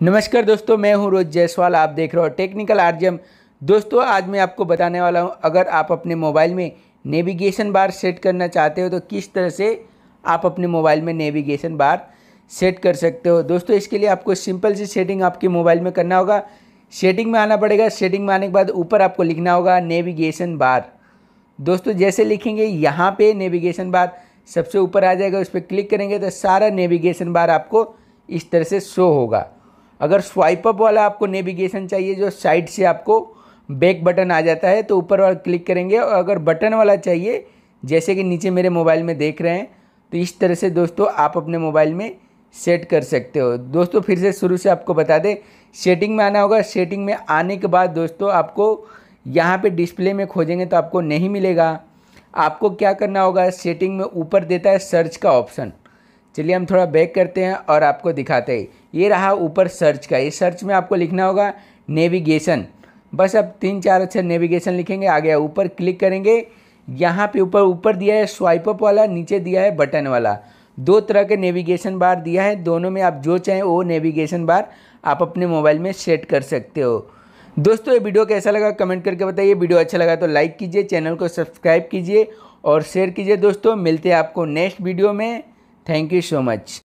नमस्कार दोस्तों, मैं हूँ रोज जायसवाल, आप देख रहे हो टेक्निकल आरजम दोस्तों, आज मैं आपको बताने वाला हूँ, अगर आप अपने मोबाइल में नेविगेशन बार सेट करना चाहते हो तो किस तरह से आप अपने मोबाइल में नेविगेशन बार सेट कर सकते हो। दोस्तों, इसके लिए आपको सिंपल सी सेटिंग आपके मोबाइल में करना होगा। सेटिंग में आना पड़ेगा सेटिंग में आने के बाद ऊपर आपको लिखना होगा नेविगेशन बार दोस्तों, जैसे लिखेंगे, यहाँ पे नेविगेशन बार सबसे ऊपर आ जाएगा, उस पर क्लिक करेंगे तो सारा नेविगेशन बार आपको इस तरह से शो होगा। अगर स्वाइप अप वाला आपको नेविगेशन चाहिए, जो साइड से आपको बैक बटन आ जाता है तो ऊपर वाला क्लिक करेंगे। और अगर बटन वाला चाहिए, जैसे कि नीचे मेरे मोबाइल में देख रहे हैं तो इस तरह से दोस्तों आप अपने मोबाइल में सेट कर सकते हो। दोस्तों, फिर से शुरू से आपको बता दें सेटिंग में आना होगा। सेटिंग में आने के बाद दोस्तों, आपको यहाँ पे डिस्प्ले में खोजेंगे तो आपको नहीं मिलेगा। आपको क्या करना होगा? सेटिंग में ऊपर देता है सर्च का ऑप्शन चलिए हम थोड़ा बैक करते हैं और आपको दिखाते हैं। ये रहा ऊपर सर्च का। ये सर्च में आपको लिखना होगा नेविगेशन बस अब तीन चार अक्षर नेविगेशन लिखेंगे। आ गया ऊपर क्लिक करेंगे। यहाँ पे ऊपर ऊपर दिया है स्वाइप अप वाला, नीचे दिया है बटन वाला। दो तरह के नेविगेशन बार दिया है। दोनों में आप जो चाहें वो नेविगेशन बार आप अपने मोबाइल में सेट कर सकते हो। दोस्तों, ये वीडियो कैसा लगा कमेंट करके बताइए। वीडियो अच्छा लगा तो लाइक कीजिए चैनल को सब्सक्राइब कीजिए और शेयर कीजिए दोस्तों। मिलते हैं आपको नेक्स्ट वीडियो में। Thank you so much